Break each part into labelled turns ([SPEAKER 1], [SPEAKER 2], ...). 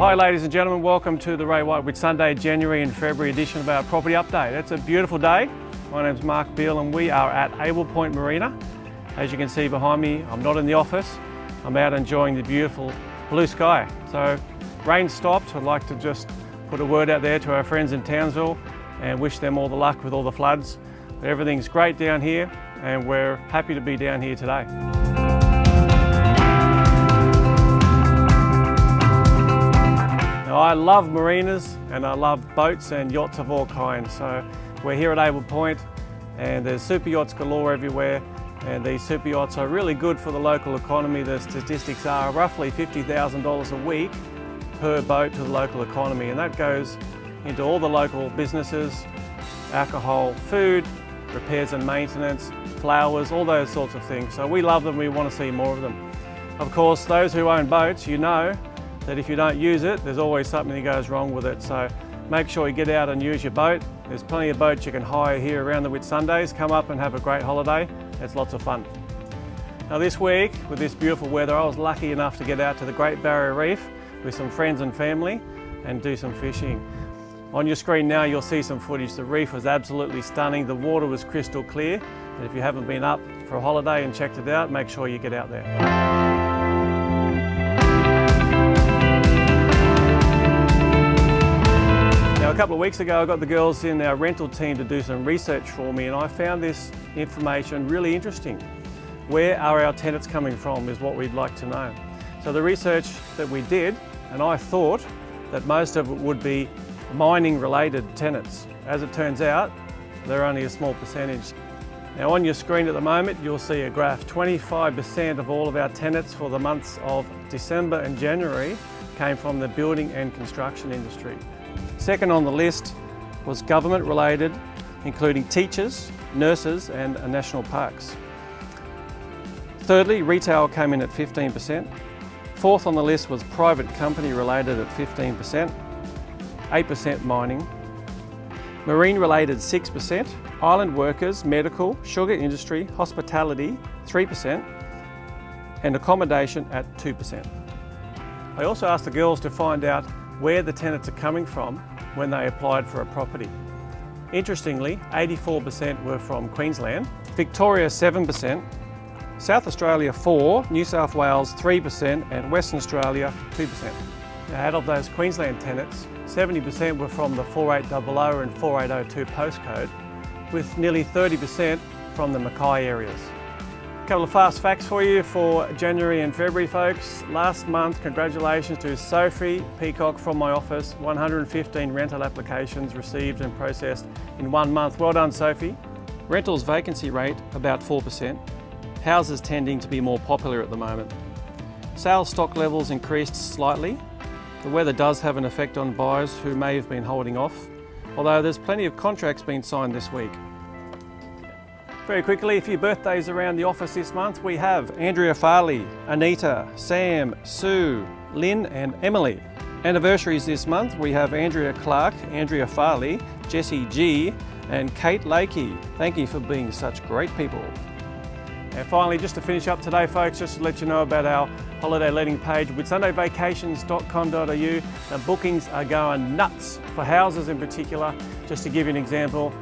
[SPEAKER 1] ladies and gentlemen, welcome to the Ray White Whitsunday, January and February edition of our property update. It's a beautiful day. My name's Mark Beale and we are at Abell Point Marina. As you can see behind me, I'm not in the office. I'm out enjoying the beautiful blue sky. So rain stopped. I'd like to just put a word out there to our friends in Townsville and wish them all the luck with all the floods. Everything's great down here and we're happy to be down here today. I love marinas and I love boats and yachts of all kinds. So we're here at Abell Point and there's super yachts galore everywhere and these super yachts are really good for the local economy. The statistics are roughly $50,000 a week per boat to the local economy and that goes into all the local businesses, alcohol, food, repairs and maintenance, flowers, all those sorts of things. So we love them, we want to see more of them. Of course, those who own boats, you know that if you don't use it, there's always something that goes wrong with it. So make sure you get out and use your boat. There's plenty of boats you can hire here around the Whitsundays. Come up and have a great holiday. It's lots of fun. Now this week, with this beautiful weather, I was lucky enough to get out to the Great Barrier Reef with some friends and family and do some fishing. On your screen now you'll see some footage. The reef was absolutely stunning. The water was crystal clear. And if you haven't been up for a holiday and checked it out, make sure you get out there. Couple of weeks ago I got the girls in our rental team to do some research for me and I found this information really interesting. Where are our tenants coming from is what we'd like to know. So the research that we did, and I thought that most of it would be mining related tenants. As it turns out, they're only a small percentage. Now on your screen at the moment, you'll see a graph. 25% of all of our tenants for the months of December and January came from the building and construction industry. Second on the list was government related, including teachers, nurses and national parks. Thirdly, retail came in at 15%. Fourth on the list was private company related at 15%, 8% mining, marine related 6%, island workers, medical, sugar industry, hospitality 3%, and accommodation at 2%. I also asked the girls to find out where the tenants are coming from when they applied for a property. Interestingly, 84% were from Queensland, Victoria 7%, South Australia 4, New South Wales 3% and Western Australia 2%. Now, out of those Queensland tenants, 70% were from the 4800 and 4802 postcode, with nearly 30% from the Mackay areas couple of fast facts for you for January and February folks. Last month, congratulations to Sophie Peacock from my office. 115 rental applications received and processed in one month. Well done Sophie. Rentals vacancy rate about 4%. Houses tending to be more popular at the moment. Sales stock levels increased slightly. The weather does have an effect on buyers who may have been holding off, although there's plenty of contracts being signed this week. Very quickly, a few birthdays around the office this month. We have Andrea Farley, Anita, Sam, Sue, Lynn and Emily. Anniversaries this month, we have Andrea Clark, Andrea Farley, Jessie G and Kate Lakey. Thank you for being such great people. And finally, just to finish up today, folks, just to let you know about our holiday letting page, whitsundayvacations.com.au. The bookings are going nuts for houses in particular. Just to give you an example,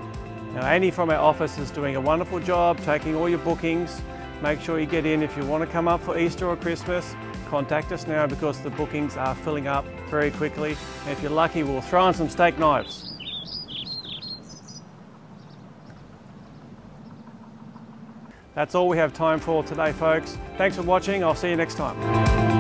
[SPEAKER 1] now Annie from our office is doing a wonderful job taking all your bookings. Make sure you get in if you want to come up for Easter or Christmas. Contact us now because the bookings are filling up very quickly. And if you're lucky, we'll throw in some steak knives. That's all we have time for today, folks. Thanks for watching. I'll see you next time.